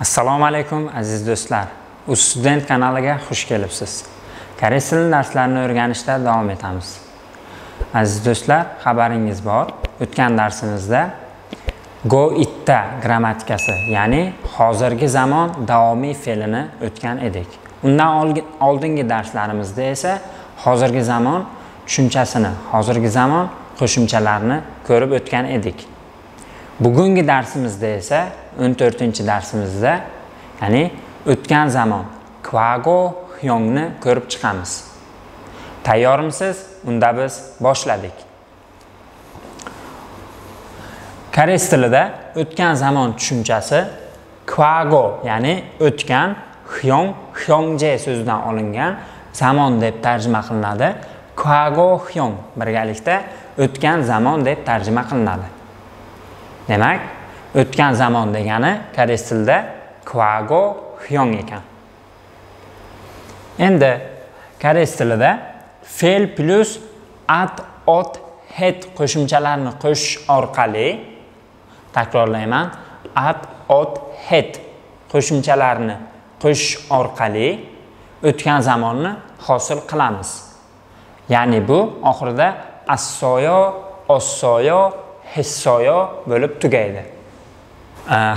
assalomu alaykum aziz do'stlar. Uz student kanaliga xush kelibsiz. Koreys tilini darslarini o'rganishda davom etamiz. Aziz do'stlar xabaringiz bor. O'tgan darsimizda go itta grammatikasi ya'ni hozirgi zamon davomiy fe'lini o'tgan edik. Undan oldingi darslarimizda esa hozirgi zamon tushunchasini hozirgi zamon qo'shimchalarini ko'rib o'tgan edik. Bugungi darsimizda esa 14 darsimizda ya'ni o'tgan zamon kvago hyongni ko'rib chiqamiz. Tayyormisiz? Unda biz boshladik. Koreys tilida o'tgan zamon tushunchasi kvago ya'ni o'tgan hyong hyongje so'zidan olingan zamon deb tarjima qilinadi. Kvago hyong birgalikda o'tgan zamon deb tarjima qilinadi. Demak o'tgan zamon degani koreys tilida kvago hyong ekan. Endi koreys tilida fe'l plyus at ot het qo'shimchalarini qo'shish orqali takrorlayman. At ot het qo'shimchalarini qo'shish orqali o'tgan zamonni hosil qilamiz. Ya'ni bu oxirida assoyo ossoyo hissoyo bo'lib tugaydi.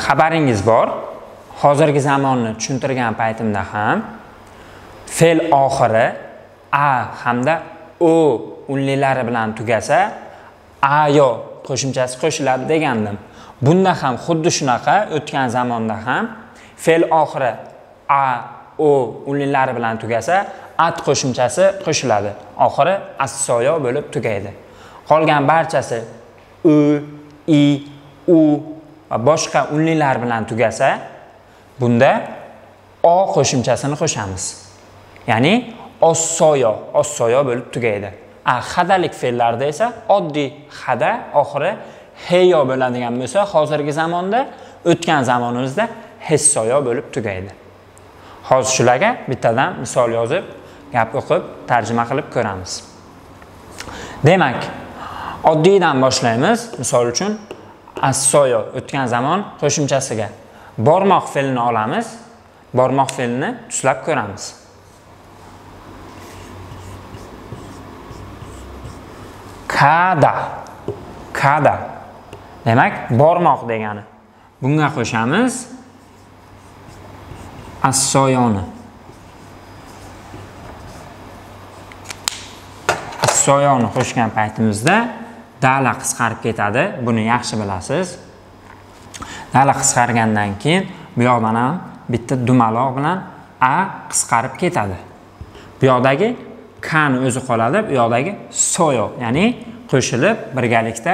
Xabaringiz bor. Hozirgi zamonni tushuntirgan paytimda ham fe'l oxiri a hamda o unlilari bilan tugasa ayo qo'shimchasi qo'shiladi degandim. Bunda ham xuddi shunaqa o'tgan zamonda ham fe'l oxiri a o unlilari bilan tugasa at qo'shimchasi qo'shiladi. Oxiri assoyo bo'lib tugaydi. Qolgan barchasi u i u. Va boshqa unlilar bilan tugasa bunda o qo'shimchasini qo'shamiz. Ya'ni ossoyo ossoyo bo'lib tugaydi. A hadalik fe'llarda esa oddiy hada oxiri heyo bo'ladigan bo'lsa hozirgi zamonda o'tgan zamonimizda hissoyo bo'lib tugaydi. Hozir shularga bittadan misol yozib gap o'qib tarjima qilib ko'ramiz. Demak oddiydan boshlaymiz. Misol uchun assoyo o'tgan zamon qo'shimchasiga bormoq fe'lini olamiz. Bormoq fe'lini tuslab ko'ramiz. Kada. Kada. Demak bormoq degani. Bunga qo'shamiz. Assoyoni assoyoni qo'shgan paytimizda dala qisqarib ketadi. Buni yaxshi bilasiz. Dala qisqargandan keyin bu yoqdan ham bitta dumaloq bilan a qisqarib ketadi. Bu yoqdagi kani o'zi qoladi. Bu yoqdagi soyo ya'ni qo'shilib birgalikda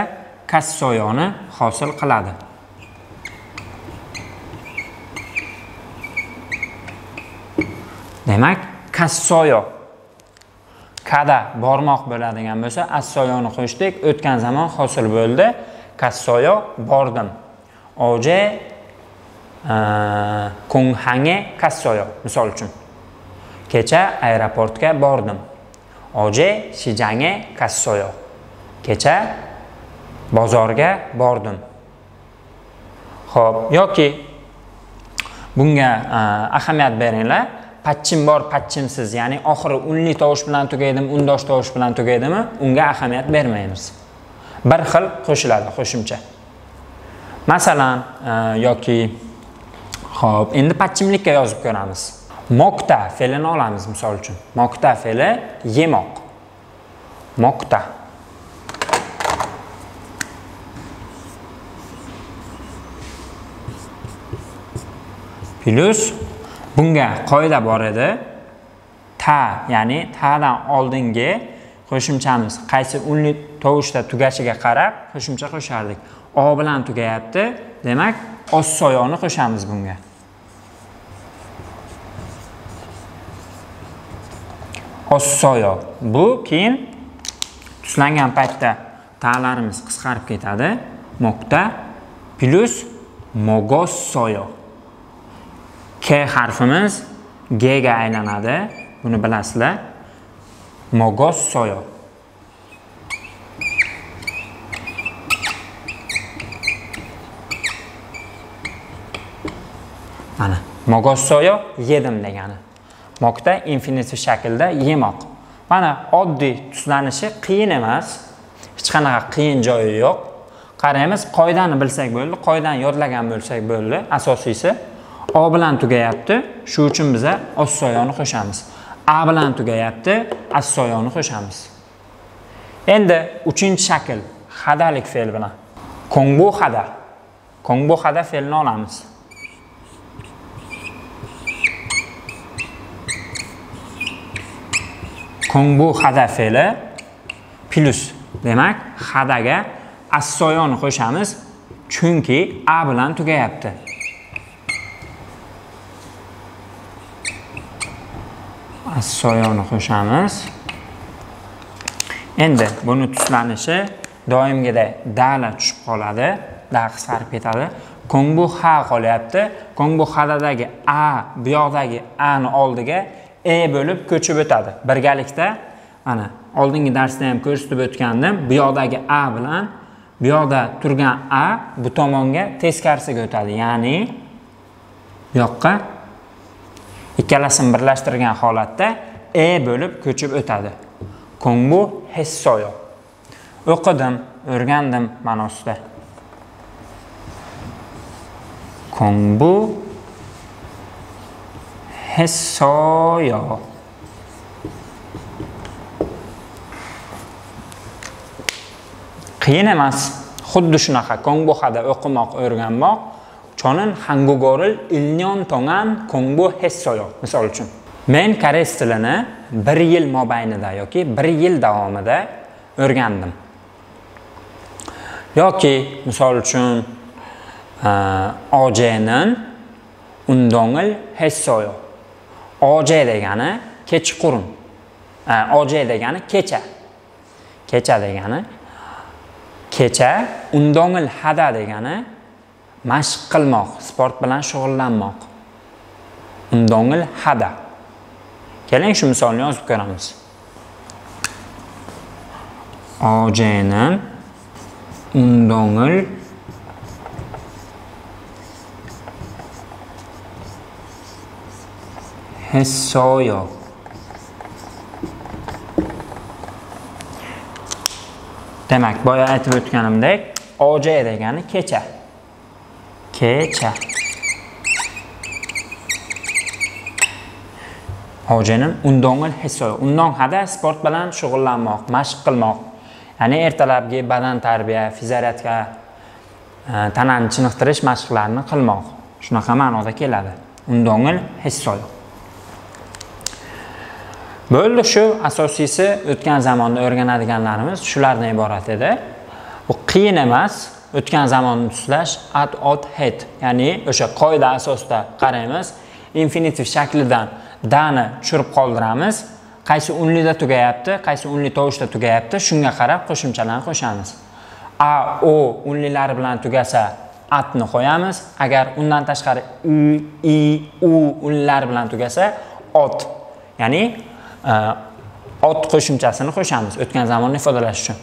kassoyoni hosil qiladi. Demak kassoyo kada bormoq bo'ladigan bo'lsa assoyoni qo'shdik. O'tgan zamon hosil bo'ldi. Kassoyo bordim. Oje kunghange kassoyo misol uchun. Kecha aeroportga bordim. Oje shijange kassoyo kecha bozorga bordim. Ho'p yoki bunga e, ahamiyat beringlar. Patchim bor patchimsiz ya'ni oxiri unli tovush bilan tugaydimi undosh tovush bilan tugaydimi unga ahamiyat bermaymiz. Bir xil qo'shiladi qo'shimcha. Masalan e, yoki ho'p endi patchimlikka yozib ko'ramiz. Mokta fe'lini olamiz misol uchun. Mokta fe'li yemoq. Mokta plyus bunga qoida bor edi. Ta ya'ni tadan oldingi qo'shimchamiz qaysi unli tovushda tugashiga qarab qo'shimcha qo'shardik. O bilan tugayapti. Demak ossoyoni qo'shamiz bunga. Ossoyo bu keyin tuslangan paytda talarimiz qisqarib ketadi. Mo'kta plyus mogossoyo k harfimiz g ga aylanadi. Buni bilasizlar. Mogossoyo mogossoyo yedim degani. Mokda infinitiv shaklda yemoq. Mana oddiy tuslanishi qiyin emas. Hech qanaqa qiyin joyi yo'q. Qaraymiz qoidani bilsak bo'ldi qoidani yodlagan bo'lsak bo'ldi. Asosiysi o bilan tugayapti. Shu uchun biza ossoyoni qo'shamiz. A bilan tugayapti assoyoni qo'shamiz. Endi uchinchi shakl hadalik fe'l bilan. Kongbu hada. Kongbu hada fe'lini olamiz. Kongbu hada fe'li plus. Demak hadaga assoyoni qo'shamiz. Chunki a bilan tugayapti. Assoyoni qo'shamiz. Endi buni tuslanishi doimgiday dala tushib qoladi. Da qisqarib ketadi. Kongbu ha qolyapti. Kongbu hadadagi a bu yoqdagi ani oldiga e bo'lib ko'chib o'tadi. Birgalikda ana oldingi darsda ham ko'rsatib o'tgandim. Bu yoqdagi a bilan bu yoqda turgan a bu tomonga teskarisiga o'tadi. Ya'ni bu yoqqa ikkalasini birlashtirgan holatda e bo'lib ko'chib o'tadi. Kongbu hessoyo o'qidim o'rgandim ma'nosida kongbu hessoyo qiyin emas xuddi shunaqa. Kongbuhada o'qimoq o'rganmoq 저는 한국어를 1년 동안 공부했어요. misol uchun men koreys tilini bir yil mobaynida yoki bir yil davomida o'rgandim yoki misol uchun ojenin undongil hessoyo oje degani kechqurun oje degani kecha kecha degani kecha undongil hada degani mashq qilmoq sport bilan shug'ullanmoq undongil hada keling shu misolni yozib ko'ramiz ojenin undongil 했어요. demak boya aytib o'tganimdek oj degani kecha Kecha. Hojinim undongil hisso undong hada sport bilan shug'ullanmoq mashq qilmoq. Ya'ni ertalabki badan tarbiya fiziologika e, tanani chiniqtirish mashqlarini qilmoq. Shunaqa ma'noda keladi. Undongil hisso bo'ldi shu asosiysi o'tgan zamonda o'rganadiganlarimiz shulardan iborat edi. Bu qiyin emas. O'tgan zamonni tuslash at ot het ya'ni o'sha qoida asosida qaraymiz. Infinitiv shaklidan dani tushirib qoldiramiz. Qaysi unlida tugayapti qaysi unli tovushda tugayapti shunga qarab qo'shimchalarni qo'shamiz. A o unlilari bilan tugasa atni qo'yamiz. Agar undan tashqari u i u unlilari bilan tugasa ot ya'ni e, ot qo'shimchasini qo'shamiz o'tgan zamonni ifodalash uchun.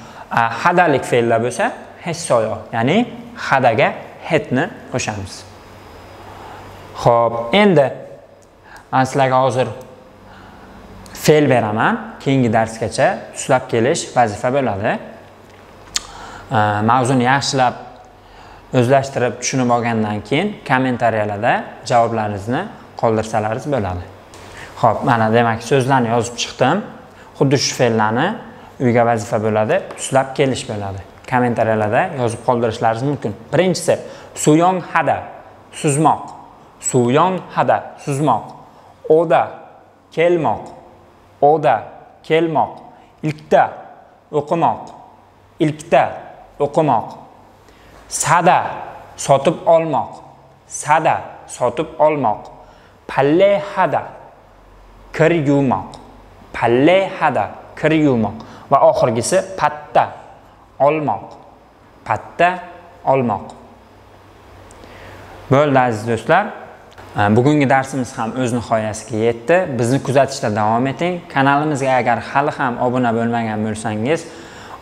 Hadalik fe'llar bo'lsa hessoyo ya'ni hadaga hetni qo'shamiz ho'p endi man sizlarga hozir fe'l beraman keyingi darsgacha ushlab kelish vazifa bo'ladi mavzuni yaxshilab o'zlashtirib tushunib olgandan keyin kommentariyalarda javoblaringizni qoldirsalaringiz bo'ladi Xo'p, mana demak so'zlarni yozib chiqdim. Xuddi shu fe'llarni uyga vazifa bo'ladi, tuslab kelish bo'ladi. Kommentariyalarda yozib qoldirishlaringiz mumkin. Birinchisi suyong hada, suzmoq. Suyong hada, suzmoq. Oda, kelmoq. Oda, kelmoq. Ilkda, o'qimoq. Ilkda, o'qimoq. Sada, sotib olmoq. Sada, sotib olmoq. Palle hada, kir yuvmoq palle hada kir yuvmoq va oxirgisi patta olmoq. Patta olmoq. Bo'ldi aziz do'stlar. Bugungi darsimiz ham o'z nihoyasiga yetdi. Bizni kuzatishda davom eting. Kanalimizga agar hali ham obuna bo'lmagan bo'lsangiz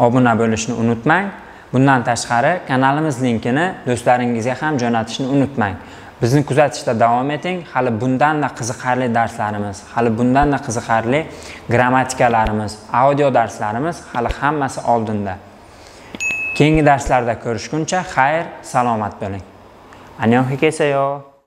obuna bo'lishni unutmang. Bundan tashqari kanalimiz linkini do'stlaringizga ham jo'natishni unutmang. Bizni kuzatishda davom eting. Hali bundanda qiziqarli darslarimiz hali bundanda qiziqarli grammatikalarimiz audio darslarimiz hali hammasi oldinda. keyingi darslarda ko'rishguncha xayr salomat bo'ling 안녕히 계세요.